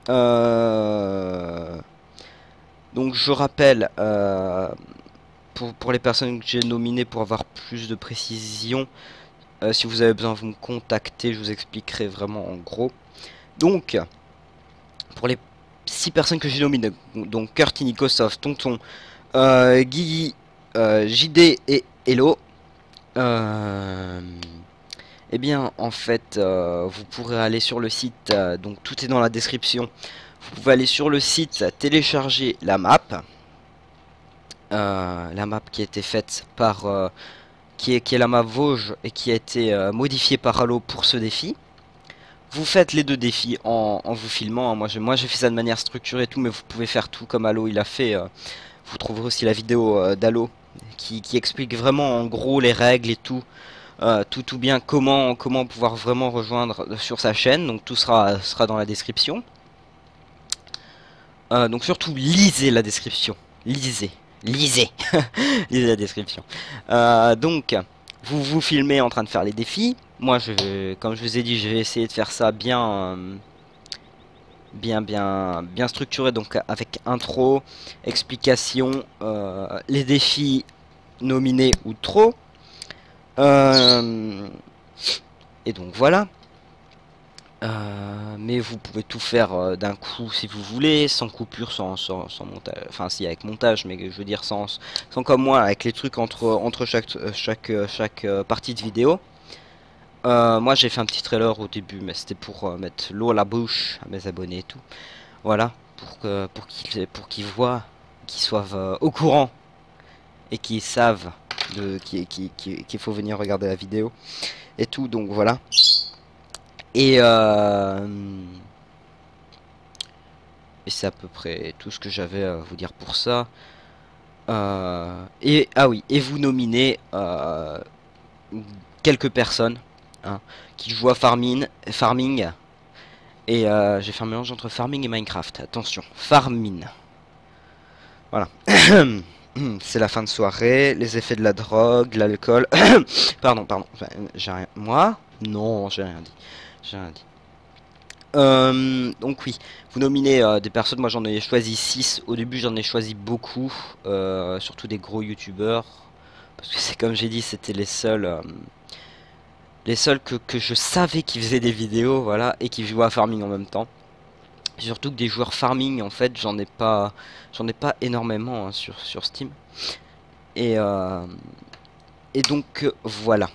Euh, donc je rappelle, euh, pour, pour, les personnes que j'ai nominées, pour avoir plus de précision, si vous avez besoin, vous me contacter, je vous expliquerai vraiment en gros. Donc, pour les 6 personnes que j'ai nominées, donc Kurt Nikosoft, Tonton, Guy, JD et Hello. Euh, eh bien, en fait, euh, vous pourrez aller sur le site, euh, donc tout est dans la description. Vous pouvez aller sur le site, télécharger la map. la map qui a été faite par... qui, est, qui est la map Vosges et qui a été modifiée par Halo pour ce défi. Vous faites les deux défis en, vous filmant. Moi, j'ai moi, fait ça de manière structurée tout, mais vous pouvez faire tout comme Halo il a fait. vous trouverez aussi la vidéo d'Halo qui, explique vraiment en gros les règles et tout. Euh, tout tout bien comment pouvoir vraiment rejoindre sur sa chaîne donc tout sera sera dans la description euh, donc surtout lisez la description lisez lisez lisez la description euh, donc vous vous filmez en train de faire les défis moi je comme je vous ai dit je vais essayer de faire ça bien bien bien bien structuré donc avec intro explication les défis nominé ou trop. Euh, et donc voilà. Euh, mais vous pouvez tout faire euh, d'un coup si vous voulez, sans coupure, sans, sans, montage. Enfin, si avec montage, mais je veux dire sans, sans comme moi, avec les trucs entre, chaque partie de vidéo. Moi, j'ai fait un petit trailer au début, mais c'était pour mettre l'eau à la bouche à mes abonnés et tout. Voilà, pour que pour qu'ils pour qu'ils voient, qu'ils soient au courant et qui savent qu'il qui, qui, faut venir regarder la vidéo et tout donc voilà et euh, et c'est à peu près tout ce que j'avais à vous dire pour ça euh, et ah oui et vous nominez euh, quelques personnes hein, qui jouent à farming farming. Et j'ai fait un mélange entre farming et minecraft. Attention farming voilà. C'est la fin de soirée, les effets de la drogue, l'alcool. pardon, pardon, j'ai rien. Moi? Non, j'ai rien dit. J'ai rien dit. Euh, donc oui, vous nominez euh, des personnes, moi j'en ai choisi 6, au début j'en ai choisi beaucoup, euh, surtout des gros youtubeurs, parce que c'est comme j'ai dit, c'était les seuls, les seuls que, je savais qui faisaient des vidéos, voilà, et qui jouaient à farming en même temps. Surtout que des joueurs farming, en fait, j'en ai pas, énormément hein, sur, sur Steam. Et, euh, et donc voilà.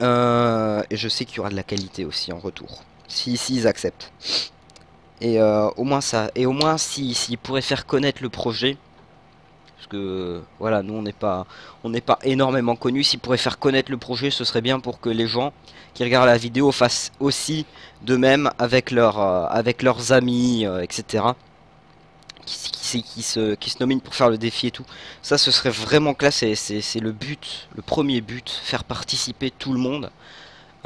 Euh, et je sais qu'il y aura de la qualité aussi en retour, si s'ils acceptent. Et euh, au moins ça, et au moins s'ils pourraient faire connaître le projet, parce que voilà, nous on n'est pas, on n'est pas énormément connus. S'ils pourraient faire connaître le projet, ce serait bien pour que les gens qui regardent la vidéo fassent aussi de même avec, leur, euh, avec leurs amis, euh, etc. qui, qui, se, qui se nomine pour faire le défi et tout. Ça, ce serait vraiment classe. C'est le but, le premier but, faire participer tout le monde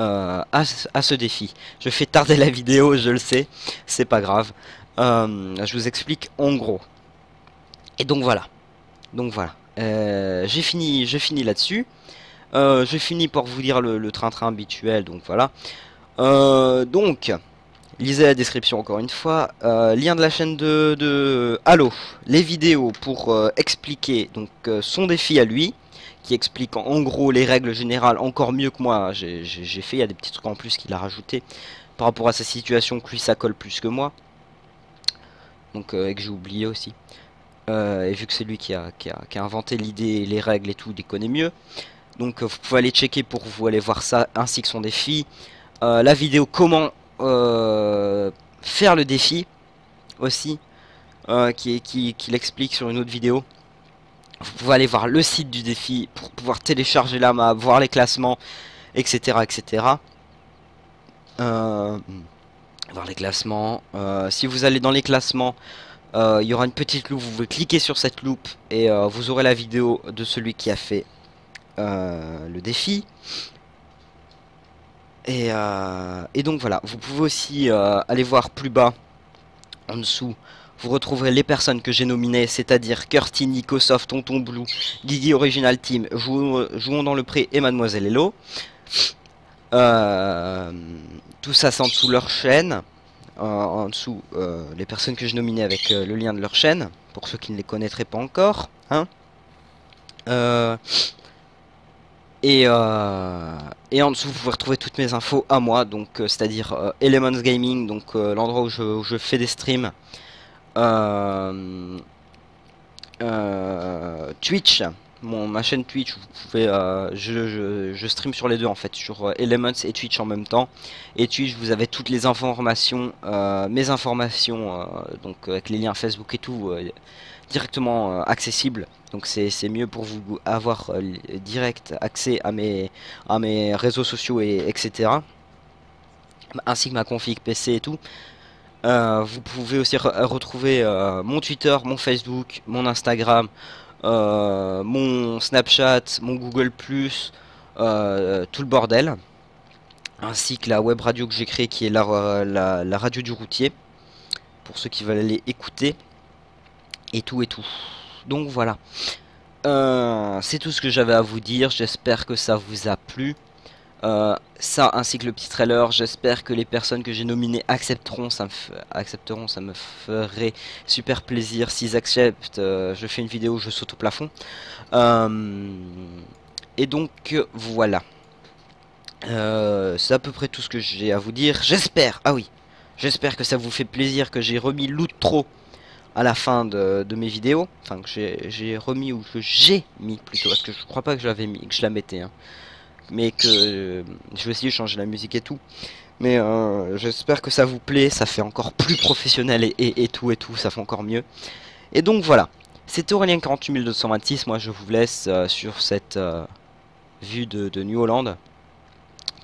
euh, à, à, ce défi. Je fais tarder la vidéo, je le sais, c'est pas grave. Je vous explique en gros. Et donc voilà. Donc voilà. Euh, j'ai fini, là-dessus. Euh, j'ai fini pour vous dire le train-train habituel, donc voilà. Euh, donc, lisez la description encore une fois. Lien de la chaîne de, de les vidéos pour expliquer donc son défi à lui, qui explique en, gros les règles générales encore mieux que moi. J'ai fait, il y a des petits trucs en plus qu'il a rajouté par rapport à sa situation, que lui ça colle plus que moi. Donc, et que j'ai oublié aussi. Et vu que c'est lui qui a, qui a, qui a inventé l'idée, les règles et tout, il connaît mieux. Donc vous pouvez aller checker pour vous aller voir ça, ainsi que son défi. Euh, la vidéo comment euh, faire le défi aussi euh, qui, qui, qui l'explique sur une autre vidéo vous pouvez aller voir le site du défi pour pouvoir télécharger la map, voir les classements, etc. etc. voir les classements. si vous allez dans les classements, il y aura une petite loupe, vous pouvez cliquer sur cette loupe et vous aurez la vidéo de celui qui a fait le défi. Euh, et, donc voilà, vous pouvez aussi euh, aller voir plus bas, en dessous, vous retrouverez les personnes que j'ai nominées, c'est-à-dire Kirsty, Nicosoft, Tonton Blue, Didi Original Team, Jouons, dans le Pré et Mademoiselle Hello. Euh, tout ça c'est en dessous leur chaîne. En dessous, les personnes que j'ai nominées avec le lien de leur chaîne, pour ceux qui ne les connaîtraient pas encore. Hein. Et, euh, et en dessous, vous pouvez retrouver toutes mes infos à moi, donc euh, c'est-à-dire euh, Elements Gaming, donc euh, l'endroit où je, je, fais des streams. Twitch, mon, ma chaîne Twitch, vous pouvez, je, je, je, stream sur les deux en fait, sur Elements et Twitch en même temps. Et Twitch, vous avez toutes les informations, mes informations, donc avec les liens Facebook et tout, directement accessibles. Donc c'est mieux pour vous avoir euh, direct accès à mes, à mes réseaux sociaux et etc. Ainsi que ma config PC et tout. Euh, vous pouvez aussi retrouver euh, mon Twitter, mon Facebook, mon Instagram, mon Snapchat, mon Google+, tout le bordel. Ainsi que la web radio que j'ai créée qui est la radio du routier. Pour ceux qui veulent aller écouter. Et tout et tout donc voilà. Euh, c'est tout ce que j'avais à vous dire. J'espère que ça vous a plu. Euh, ça ainsi que le petit trailer, j'espère que les personnes que j'ai nominées accepteront, ça me accepteront, ça me ferait super plaisir. S'ils acceptent, euh, je fais une vidéo je saute au plafond. et donc voilà. c'est à peu près tout ce que j'ai à vous dire. J'espère, ah oui, j'espère que ça vous fait plaisir que j'ai remis l'outro à la fin de, mes vidéos, enfin que j'ai remis ou que j'ai mis plutôt, parce que je crois pas que je l'avais mis, que je la mettais, hein. Mais que euh, je vais essayer de changer la musique et tout. Mais euh, j'espère que ça vous plaît, ça fait encore plus professionnel et, tout et tout, ça fait encore mieux. Et donc voilà, c'était Aurélien 48226, moi je vous laisse euh, sur cette vue de, New Holland,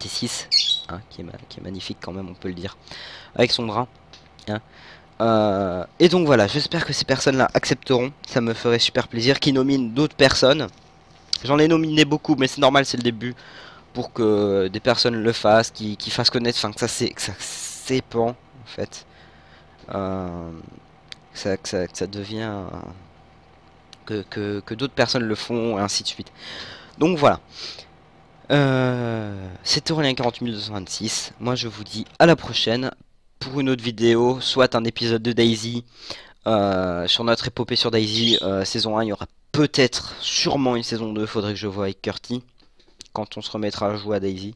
T6, hein, qui, est qui, est magnifique quand même, on peut le dire, avec son bras. Hein. Et donc voilà, j'espère que ces personnes-là accepteront. Ça me ferait super plaisir. Qui nominent d'autres personnes. J'en ai nominé beaucoup, mais c'est normal, c'est le début. Pour que des personnes le fassent, qui, fassent connaître, enfin que ça s'épand en fait. Euh, que, ça, devient. que, que, d'autres personnes le font, et ainsi de suite. Donc voilà. Euh, C'était Aurélien 40226. Moi je vous dis à la prochaine pour une autre vidéo, soit un épisode de Daisy euh, sur notre épopée sur Daisy euh, saison 1. Il y aura peut-être, sûrement une saison 2. Faudrait que je vois avec Curti quand on se remettra à jouer à Daisy.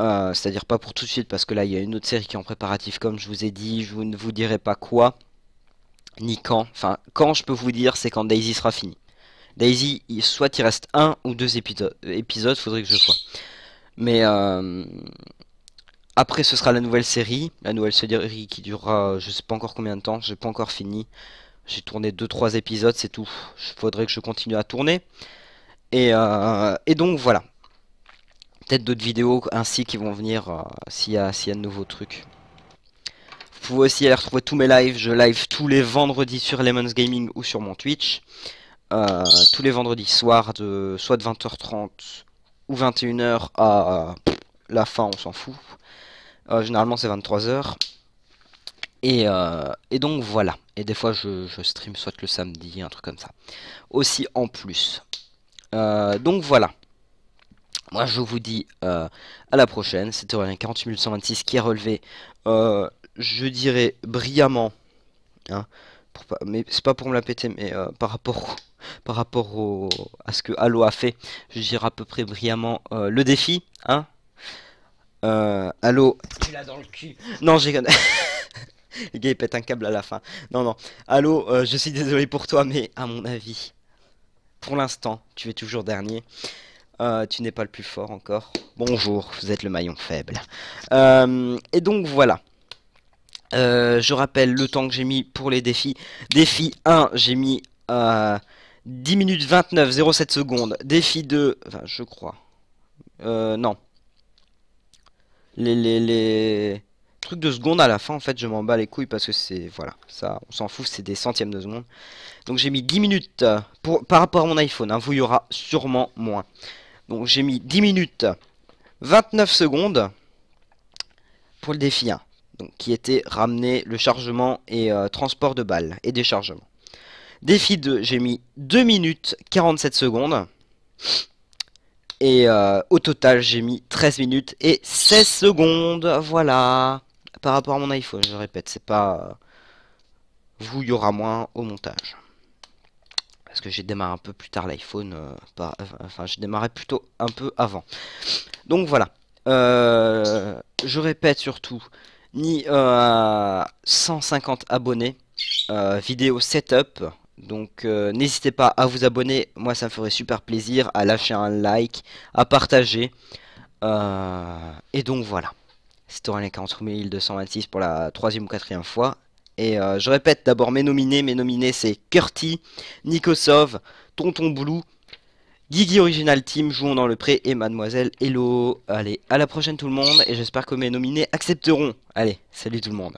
Euh, c'est-à-dire pas pour tout de suite parce que là il y a une autre série qui est en préparatif comme je vous ai dit. Je ne vous dirai pas quoi ni quand. Enfin, quand je peux vous dire, c'est quand Daisy sera fini. Daisy, soit il reste un ou deux épisodes, épisodes faudrait que je vois. Mais après, ce sera la nouvelle série, la nouvelle série qui durera, je sais pas encore combien de temps, j'ai pas encore fini. J'ai tourné 2-3 épisodes, c'est tout. Il faudrait que je continue à tourner. Et, euh, donc voilà. Peut-être d'autres vidéos ainsi qui vont venir euh, s'il y, a de nouveaux trucs. Vous pouvez aussi aller retrouver tous mes lives. Je live tous les vendredis sur Lemons Gaming ou sur mon Twitch. Euh, tous les vendredis soirs, de, soit de 20h30 ou 21h à la fin, on s'en fout. Euh, généralement, c'est 23h. Et, et, donc voilà. Et des fois, je, je, stream soit le samedi, un truc comme ça. Aussi en plus. donc voilà. Moi, je vous dis euh, à la prochaine. C'était Aurélien 48126 qui a relevé, euh, je dirais, brillamment. Hein, pour pas, mais c'est pas pour me la péter, mais euh, par rapport, à ce que Halo a fait, je dirais à peu près brillamment le défi. Hein Halo, tu l'as dans le cul. Non, j'ai. Les gars, pètent un câble à la fin. Non, non. Halo, je suis désolé pour toi, mais à mon avis, pour l'instant, tu es toujours dernier. Euh, tu n'es pas le plus fort encore. Bonjour, vous êtes le maillon faible. Euh, et donc voilà. Euh, je rappelle le temps que j'ai mis pour les défis. Défi 1, j'ai mis 10 minutes 29, 07 secondes. Défi 2, enfin je crois. non. Les, trucs de secondes à la fin, en fait, je m'en bats les couilles parce que c'est... Voilà, ça, on s'en fout, c'est des centièmes de seconde. Donc j'ai mis 10 minutes pour, par rapport à mon iPhone. Hein, vous, y aura sûrement moins. Donc j'ai mis 10 minutes 29 secondes pour le défi 1. Donc, qui était ramener le chargement et euh, transport de balles et déchargement. Défi 2, j'ai mis 2 minutes 47 secondes. Et euh, au total, j'ai mis 13 minutes et 16 secondes. Voilà. Par rapport à mon iPhone, je répète, c'est pas... Vous, il y aura moins au montage parce que j'ai démarré un peu plus tard l'iPhone, euh, enfin j'ai démarré plutôt un peu avant. Donc voilà, euh, je répète surtout, ni 150 euh, abonnés, vidéo setup, donc n'hésitez pas à vous abonner, moi ça me ferait super plaisir, à lâcher un like, à partager, et donc voilà. C'était Aurélien 226 pour la troisième ou quatrième fois. Et euh, je répète d'abord mes nominés. Mes nominés c'est Curti, Nikosov, Tonton Blue, Guigui Original Team, Jouons dans le Pré et Mademoiselle Hello. Allez, à la prochaine tout le monde et j'espère que mes nominés accepteront. Allez, salut tout le monde.